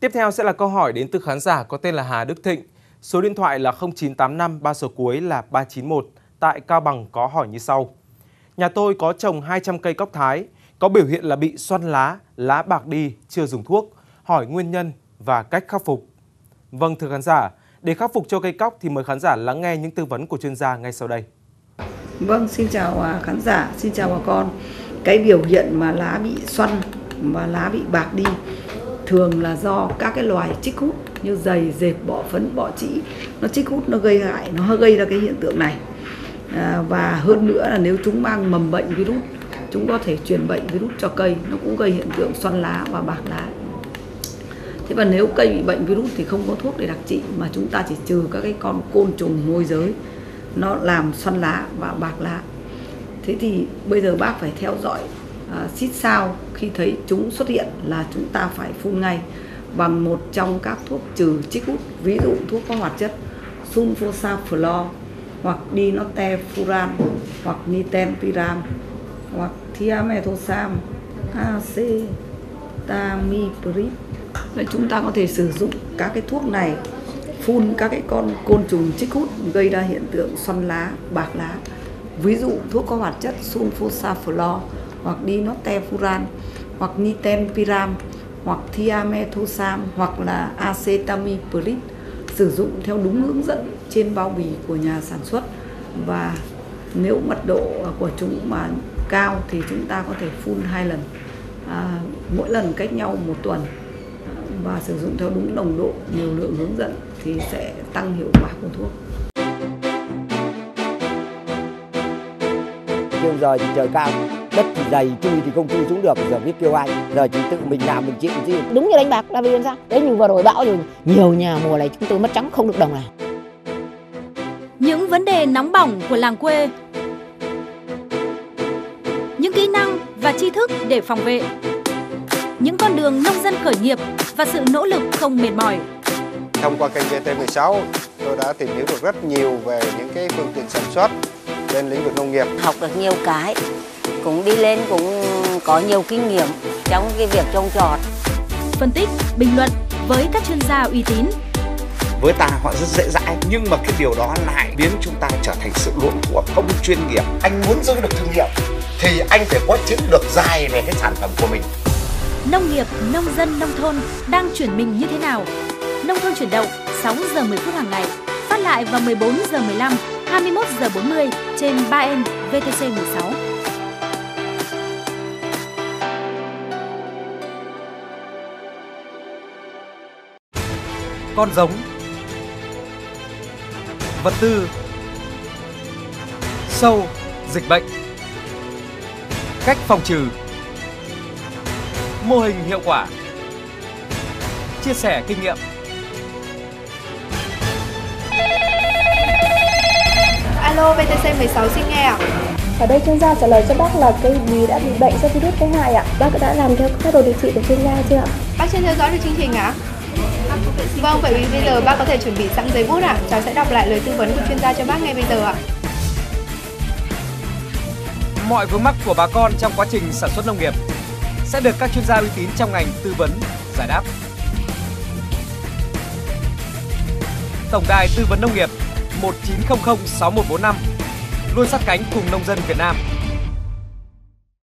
Tiếp theo sẽ là câu hỏi đến từ khán giả có tên là Hà Đức Thịnh. Số điện thoại là 0985 ba số cuối là 391 tại Cao Bằng có hỏi như sau. Nhà tôi có trồng 200 cây cóc thái, có biểu hiện là bị xoăn lá, lá bạc đi, chưa dùng thuốc. Hỏi nguyên nhân và cách khắc phục. Vâng thưa khán giả, để khắc phục cho cây cóc thì mời khán giả lắng nghe những tư vấn của chuyên gia ngay sau đây. Vâng, xin chào à, khán giả, xin chào bà con. Cái biểu hiện mà lá bị xoăn và lá bị bạc đi thường là do các cái loài chích hút như dày, dẹp, bọ phấn, bọ trĩ nó chích hút nó gây hại, nó gây ra cái hiện tượng này. À, và hơn nữa là nếu chúng mang mầm bệnh virus, chúng có thể truyền bệnh virus cho cây, nó cũng gây hiện tượng xoăn lá và bạc lá. Thế và nếu cây bị bệnh virus thì không có thuốc để đặc trị mà chúng ta chỉ trừ các cái con côn trùng môi giới nó làm xoăn lá và bạc lá. Thế thì bây giờ bác phải theo dõi à, xít sao khi thấy chúng xuất hiện là chúng ta phải phun ngay bằng một trong các thuốc trừ chích hút ví dụ thuốc có hoạt chất sulfosaflor hoặc dinotefuran hoặc nitempiram hoặc thiamethosam acetamiprid Vậy chúng ta có thể sử dụng các cái thuốc này phun các cái con côn trùng chích hút gây ra hiện tượng xoăn lá, bạc lá. Ví dụ thuốc có hoạt chất sulfosaflor hoặc dinotefuran hoặc nitempiram hoặc thiamethosam hoặc là acetamiprid sử dụng theo đúng hướng dẫn trên bao bì của nhà sản xuất. Và nếu mật độ của chúng mà cao thì chúng ta có thể phun hai lần à, mỗi lần cách nhau một tuần. Và sử dụng theo đúng nồng độ liều lượng hướng dẫn thì sẽ tăng hiệu quả của thuốc. Nhưng giờ thì trời cao, đất thì dày, chui thì không chui xuống được, giờ biết kêu ai, giờ chỉ tự mình làm mình chịu chứ. Đúng như đánh bạc là vì làm sao? Đấy như vừa rồi bão rồi, nhiều nhà mùa này chúng tôi mất trắng không được đồng nào. Những vấn đề nóng bỏng của làng quê Những kỹ năng và tri thức để phòng vệ những con đường nông dân khởi nghiệp và sự nỗ lực không mệt mỏi. Thông qua kênh VT16, tôi đã tìm hiểu được rất nhiều về những cái phương tiện sản xuất trên lĩnh vực nông nghiệp. Học được nhiều cái, cũng đi lên cũng có nhiều kinh nghiệm trong cái việc trồng trọt. Phân tích, bình luận với các chuyên gia uy tín. Với ta họ rất dễ dãi nhưng mà cái điều đó lại biến chúng ta trở thành sự luống của không chuyên nghiệp. Anh muốn giữ được thương hiệu thì anh phải có chiến lược dài về cái sản phẩm của mình nông nghiệp, nông dân, nông thôn đang chuyển mình như thế nào. Nông thôn chuyển động 6 giờ 10 phút hàng ngày, phát lại vào 14 giờ 15, 21 giờ 40 trên 3N VTC 16. Con giống Vật tư Sâu, dịch bệnh Cách phòng trừ mô hình hiệu quả. Chia sẻ kinh nghiệm. Alo, VTC 16 xin nghe ạ. Ở đây chuyên gia trả lời cho bác là cây bí đã bị bệnh do virus cái hại ạ. Bác đã làm theo các đồ điều trị của chuyên gia chưa ạ? Bác chưa theo dõi được chương trình ạ? Vâng, vậy bây giờ bác có thể chuẩn bị sẵn giấy bút ạ. Cháu sẽ đọc lại lời tư vấn của chuyên gia cho bác ngay bây giờ ạ. Mọi vướng mắc của bà con trong quá trình sản xuất nông nghiệp sẽ được các chuyên gia uy tín trong ngành tư vấn, giải đáp. Tổng đài tư vấn nông nghiệp 1900 6145 luôn sát cánh cùng nông dân Việt Nam.